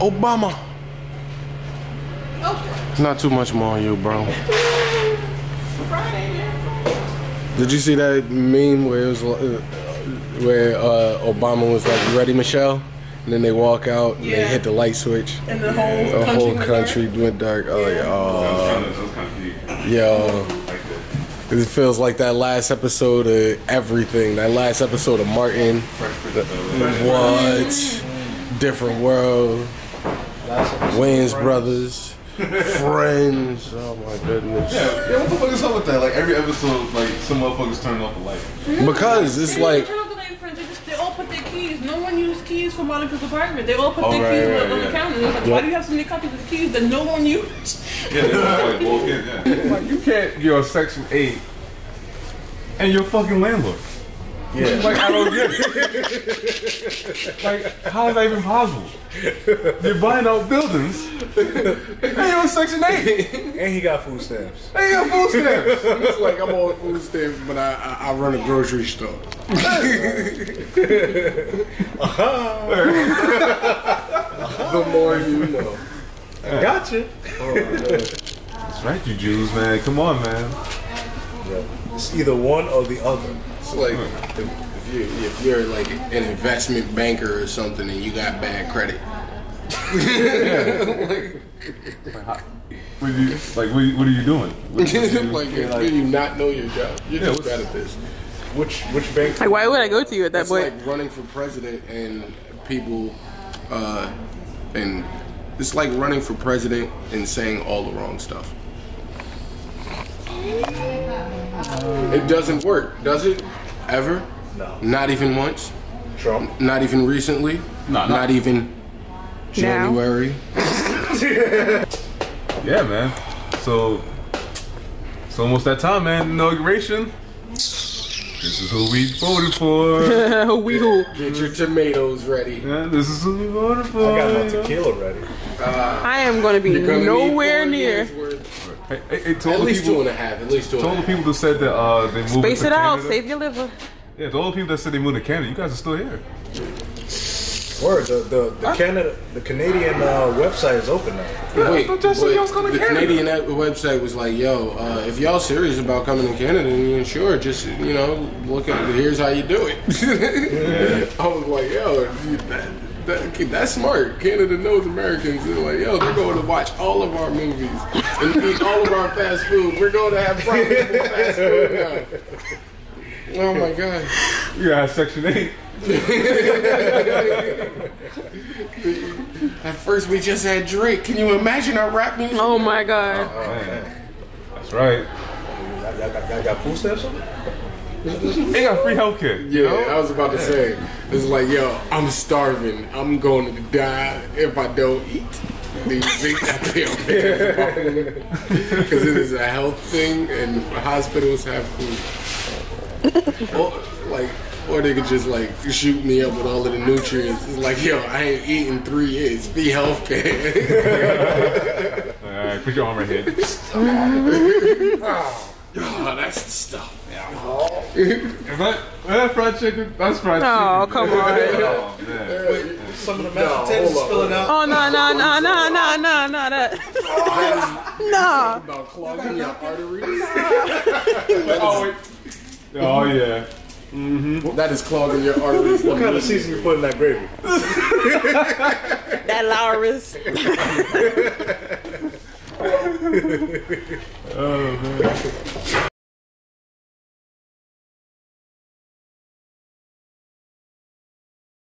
Obama. Not too much more on you, bro. Did you see that meme where it was uh, where uh, Obama was like, "You ready, Michelle?" And then they walk out and they hit the light switch. And the whole The country whole went country dark. went dark. Oh yeah. That Oh, was, that was kind of deep. yo. It feels like that last episode of everything. That last episode of Martin. Fresh Prince of Bel-Air. What? Different world. Wayans Brothers. Friends. Oh my goodness. Yeah, yeah, what the fuck is up with that? Like every episode, like some motherfuckers turning off the light. Because it's They like turn off the light, friends. They, just, they all put their keys. No one used keys for Monica's apartment. They all put Oh, their right, keys right, on, on yeah. the counter. They're like, why do you have so many copies of the keys that no one used? Yeah, they just like walk in. Yeah. Like you can't. You're a Section Eight, and you're fucking landlord. Yeah. Like I don't get it. like how is that even possible? You're buying out buildings, and you're in Section Eight. And he got food stamps. And you got food stamps. it's like I'm on food stamps, but I, I, I run a grocery store. Uh-huh. the more you know. Gotcha. Oh, That's right, you Jews, man. Come on, man. Yeah. It's either one or the other. It's like if, if you if you're like an investment banker or something and you got bad credit. What you like? What, what are you doing? What, what do you- like, do you not know your job? You're just bad at this. Which which bank? Like, why would I go to you at that It's point? like running for president and people, uh, and it's like running for president and saying all the wrong stuff. It doesn't work, does it? Ever? No. Not even once. Trump. Not even recently. No, no. Not even January. Yeah, man. So it's almost that time, man. Inauguration. This is who we voted for. who we who? Get your tomatoes ready. yeah, this is who we voted for. I got my tequila ready. Uh, I am going to be You're gonna nowhere near. Years worth. Hey, hey, hey, to all At the least two people, and a half. At least two and to all the people that said that uh, they moved to Canada. Space to it out. Canada, Save your liver. Yeah, to all the people that said they moved to Canada, you guys are still here. Word. The the, the Canada the Canadian uh, website is open now. Wait, thought y'all said but y'all was going to the Canada. Canadian website was like, "Yo, uh, if y'all serious about coming to Canada, then sure, just you know, look at here's how you do it." I was like, "Yo, that, that, that's smart. Canada knows Americans. They're like, yo, they're going to watch all of our movies and eat all of our fast food. We're going to have profitable fast food now." Oh my god. You got Section 8. At first, we just had Drake. Can you imagine our rap music? Oh my god. Oh, that's right. Y'all, y'all got, y'all got food stamps on it? They got free healthcare. Yeah, I was about to say. It's like, yo, I'm starving. I'm going to die if I don't eat. Do you think Because it is a health thing, and hospitals have food. or, like, or they could just like shoot me up with all of the nutrients. It's like, yo, I ain't eating three years. Be healthcare. Alright, put your arm right here. oh, that's the stuff. Oh. Is that, uh, that fried chicken? That's fried Oh, chicken. come on. Oh, man. Some of the mashed potatoes is spilling out. Oh no no no no no no no that. No. About clogging your arteries. Oh, wait. Oh, yeah. Mm-hmm. That is clogging your arteries. What kind of season you put in that gravy? That Lawry's. Oh,